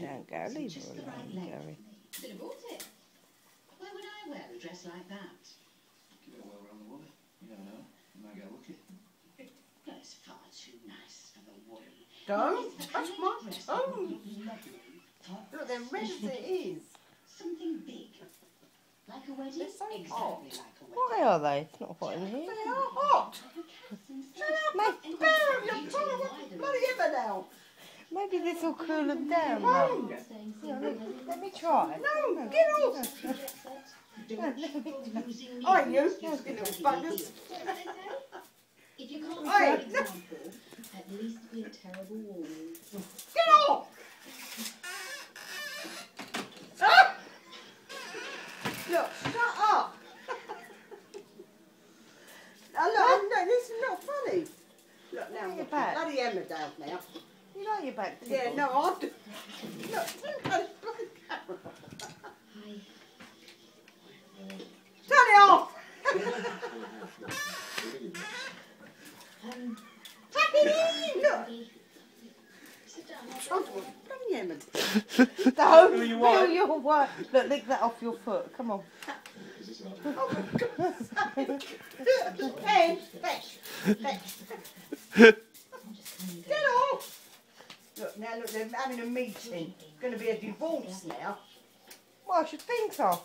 that down, Gary. Leave Just her the right alone, length Gary. for me. Could have bought it. Why would I wear a dress like that? Give it a whirl around the woolly. You never know. You might get lucky. No, it's far too nice for the woolly. Don't It's the touch my of dress that would toes. look lovely for Look, they're red as it is. Something big. Like a wedding? They're so exactly hot. like a wedding. Why are they? It's not hot in here. They are hot. Shut Mate, Bear, you're trying to watch the bloody ever now. Maybe this will cool them down. Won't. Yeah, let, let me try. No, get off. I knew, you little buggers. If you can't Oi. an example, at least be a terrible warning. Get off! Ah! Look, shut up! oh, look, no, this is not funny. Look, now, Look at look, back. bloody Emma down now. You your back Yeah, no, I'll do. Look, look at the camera. Turn it off! Um, Tuck it in! Look! Trouble. Bloody Don't Feel your feel white. your white. Look, lick that off your foot. Come on. Oh my God. Hey, fetch, fetch. Look, now look, they're having a meeting. It's going to be a divorce now. Well, I should think so.